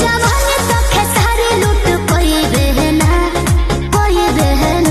जवानी तो खेसारी लूट कोई बहना कोई बहना।